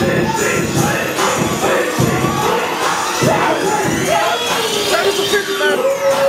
That is a picture, man.